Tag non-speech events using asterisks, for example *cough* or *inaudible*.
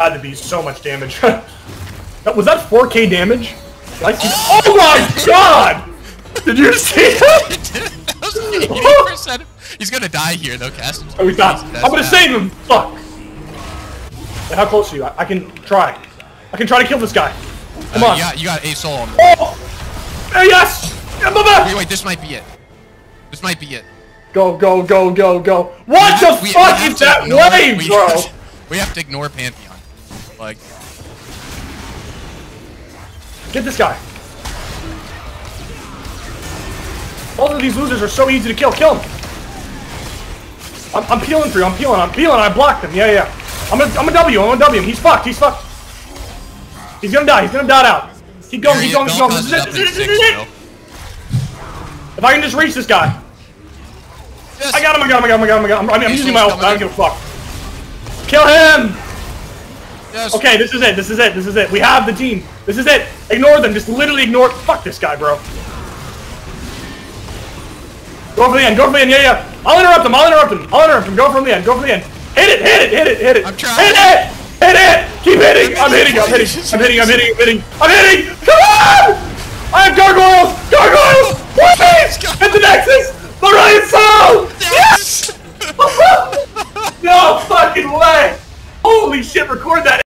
Had to be so much damage. *laughs* that, was that 4k damage? See oh my god! Did you see *laughs* that? that *laughs* He's gonna die here though, Cass. Oh, he's not. I'm gonna bad. save him! Fuck! How close are you? I, I, can try. I can try to kill this guy. Come uh, on. Yeah, you got a soul on Oh! Hey, yes! Yeah, wait, wait, this might be it. This might be it. Go, go, go, go, go. What the we, fuck is that wave, we bro? Have to, we have to ignore Pantheon. Like... Get this guy. Both of these losers are so easy to kill. Kill him. I'm, I'm peeling you. I'm peeling. I'm peeling. I blocked him. Yeah, yeah. I'm a, I'm a W. I'm a W. He's fucked. He's fucked. He's gonna die. He's gonna dot out. Keep going. Keep going. Keep going. This is it. This is it. If I can just reach this guy. Yes. I got him. I got him. I got him. I got him. I got him. I'm, I'm using my ult. I don't give a fuck. Kill him. Yes. Okay, this is it. This is it. This is it. We have the team. This is it. Ignore them. Just literally ignore. Fuck this guy, bro. Go for the end. Go for the end. Yeah, yeah. I'll interrupt them. I'll interrupt them. I'll interrupt them. Go for the end. Go for the end. Hit it. Hit it. Hit it. Hit it. I'm trying. Hit it. Hit it. Keep hitting. I'm hitting. I'm hitting. I'm hitting. I'm hitting. I'm hitting. I'm hitting. Come on! I have gargoyles. Gargoyles. Please. Hit the nexus. The right soul. Yes. *laughs* no fucking way. Holy shit, record that.